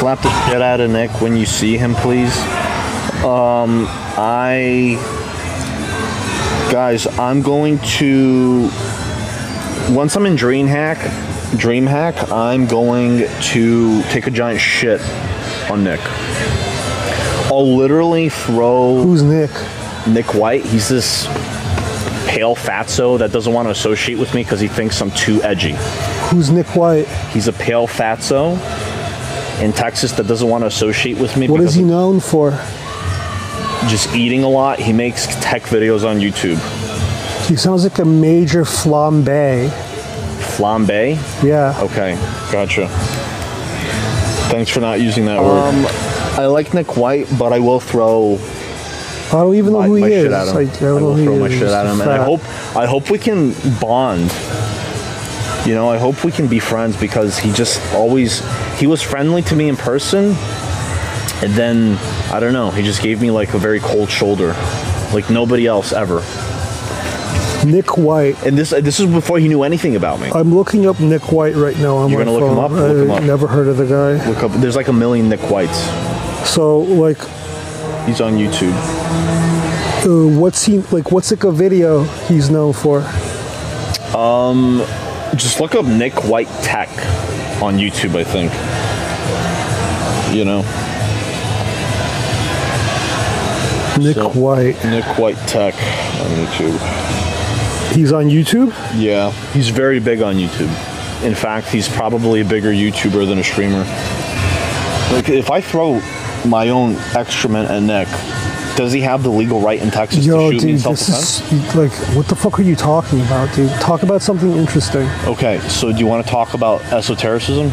slap the shit out of Nick when you see him, please. Um, I, guys, I'm going to once I'm in DreamHack, DreamHack, I'm going to take a giant shit on Nick. I'll literally throw Who's Nick? Nick White. He's this pale fatso that doesn't want to associate with me because he thinks I'm too edgy. Who's Nick White? He's a pale fatso in Texas that doesn't want to associate with me What is he known for? just eating a lot. He makes tech videos on YouTube. He sounds like a major flambe. Flambe? Yeah. Okay, gotcha. Thanks for not using that word. Um, I like Nick White, but I will throw I don't even know my, who he is. shit at him. Like, I I, don't know will who throw my shit at him, and I hope I hope we can bond. You know, I hope we can be friends because he just always he was friendly to me in person, and then I don't know, he just gave me like a very cold shoulder, like nobody else ever. Nick White. And this this is before he knew anything about me. I'm looking up Nick White right now on You're my gonna look him phone. up? Look him up. never heard of the guy. Look up, there's like a million Nick Whites. So, like, He's on YouTube. uh, what's he like? What's like a video he's known for? Um, Just look up Nick White Tech on YouTube, I think. You know, Nick So- White. Nick White Tech on YouTube. He's on YouTube. Yeah, he's very big on YouTube. In fact, he's probably a bigger YouTuber than a streamer. Like, if I throw my own excrement at Nick, does he have the legal right in Texas Yo, to shoot me in dude, this self-defense? is like, what the fuck are you talking about, dude? Talk about something interesting. Okay, so do you want to talk about esotericism?